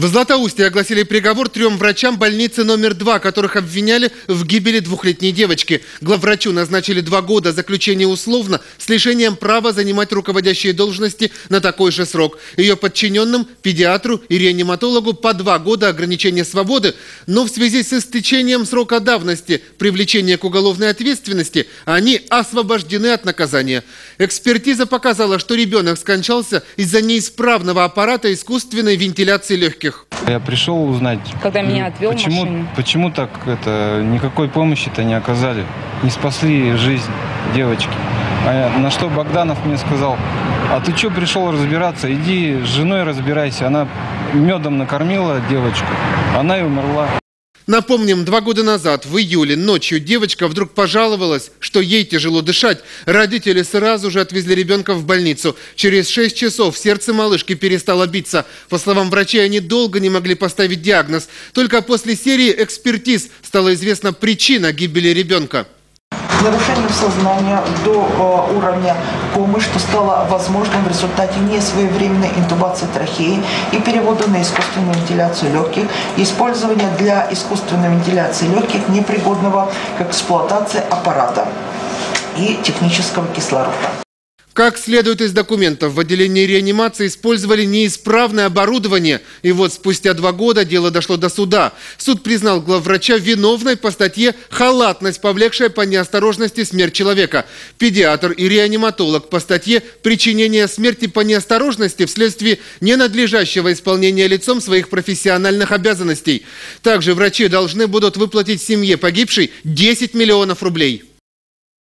В Златоусте огласили приговор трем врачам больницы номер два, которых обвиняли в гибели двухлетней девочки. Главврачу назначили два года заключения условно с лишением права занимать руководящие должности на такой же срок. Ее подчиненным, педиатру и реаниматологу по два года ограничения свободы. Но в связи с истечением срока давности привлечения к уголовной ответственности они освобождены от наказания. Экспертиза показала, что ребенок скончался из-за неисправного аппарата искусственной вентиляции легких. Я пришел узнать, когда меня отвел почему, машину. почему так это никакой помощи-то не оказали, не спасли жизнь девочки. А на что Богданов мне сказал, а ты что пришел разбираться, иди с женой разбирайся. Она медом накормила девочку, она и умерла. Напомним, два года назад, в июле, ночью, девочка вдруг пожаловалась, что ей тяжело дышать. Родители сразу же отвезли ребенка в больницу. Через шесть часов сердце малышки перестало биться. По словам врачей, они долго не могли поставить диагноз. Только после серии экспертиз стала известна причина гибели ребенка нарушением сознания до э, уровня комы, что стало возможным в результате несвоевременной интубации трахеи и перевода на искусственную вентиляцию легких, использования для искусственной вентиляции легких непригодного к эксплуатации аппарата и технического кислорода. Как следует из документов, в отделении реанимации использовали неисправное оборудование. И вот спустя два года дело дошло до суда. Суд признал главврача виновной по статье «Халатность, повлекшая по неосторожности смерть человека». Педиатр и реаниматолог по статье «Причинение смерти по неосторожности вследствие ненадлежащего исполнения лицом своих профессиональных обязанностей». Также врачи должны будут выплатить семье погибшей 10 миллионов рублей.